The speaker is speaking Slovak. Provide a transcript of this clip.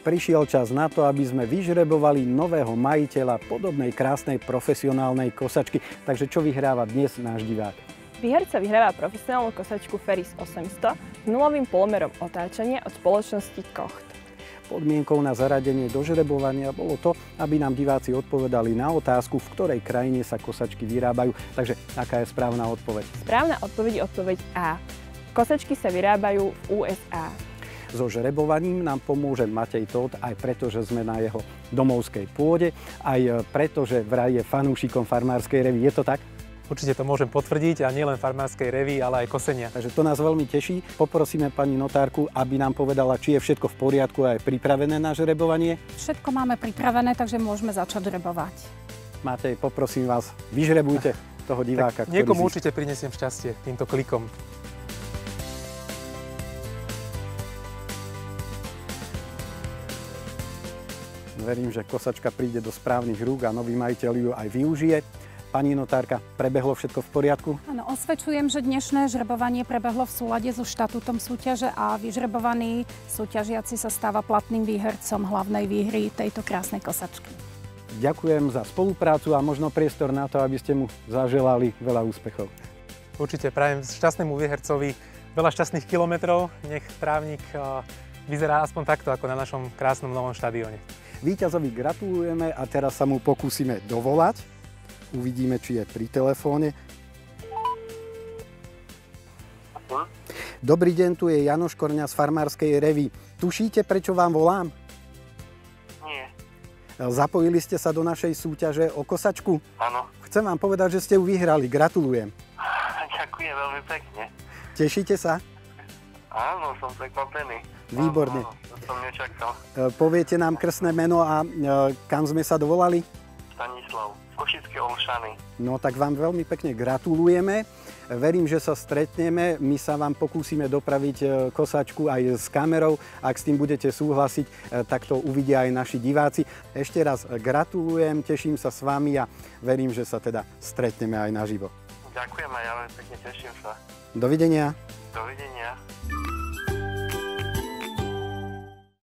prišiel čas na to, aby sme vyžrebovali nového majiteľa podobnej krásnej profesionálnej kosačky. Takže čo vyhráva dnes náš divák? Výherca vyhráva profesionálnu kosačku Ferris 800 s nulovým polomerom otáčania od spoločnosti Kocht. Podmienkou na zaradenie do žrebovania bolo to, aby nám diváci odpovedali na otázku, v ktorej krajine sa kosačky vyrábajú. Takže aká je správna odpoveď? Správna odpoveď je odpoveď A. Kosačky sa vyrábajú v USA. So žrebovaním nám pomôže Matej Todt aj preto, že sme na jeho domovskej pôde, aj preto, že vraj je fanúšikom farmárskej revy. Je to tak? Určite to môžem potvrdiť a nielen farmárskej revy, ale aj kosenia. Takže to nás veľmi teší. Poprosíme pani notárku, aby nám povedala, či je všetko v poriadku a je pripravené na žrebovanie. Všetko máme pripravené, takže môžeme začať žrebovať. Matej, poprosím vás, vyžrebujte toho diváka. Tak niekomu si... určite prinesiem šťastie týmto klikom. Verím, že kosačka príde do správnych rúk a nový majiteľ ju aj využije. Pani notárka, prebehlo všetko v poriadku? Áno, osvedčujem, že dnešné žrebovanie prebehlo v súlade so štatútom súťaže a vyžrebovaný súťažiaci sa stáva platným výhercom hlavnej výhry tejto krásnej kosačky. Ďakujem za spoluprácu a možno priestor na to, aby ste mu zaželali veľa úspechov. Určite prajem šťastnému výhercovi veľa šťastných kilometrov. Nech trávnik vyzerá aspoň takto, ako na našom krásnom novom štadióne. Výťazovi gratulujeme a teraz sa mu pokúsime dovolať. Uvidíme, či je pri telefóne. Dobrý deň, tu je Janoš Korňa z Farmárskej revy. Tušíte, prečo vám volám? Nie. Zapojili ste sa do našej súťaže o kosačku? Áno. Chcem vám povedať, že ste ju vyhrali. Gratulujem. Ďakujem veľmi pekne. Tešíte sa? Áno, som prekvapený. Výborne. Áno, som nečakal. E, poviete nám krstné meno a e, kam sme sa dovolali? Stanislav. Košické Olšany. No tak vám veľmi pekne gratulujeme. Verím, že sa stretneme. My sa vám pokúsime dopraviť e, kosačku aj s kamerou. Ak s tým budete súhlasiť, tak to uvidia aj naši diváci. Ešte raz gratulujem, teším sa s vami a verím, že sa teda stretneme aj naživo. Ďakujem a ja veľmi pekne teším sa. Dovidenia. Dovidenia.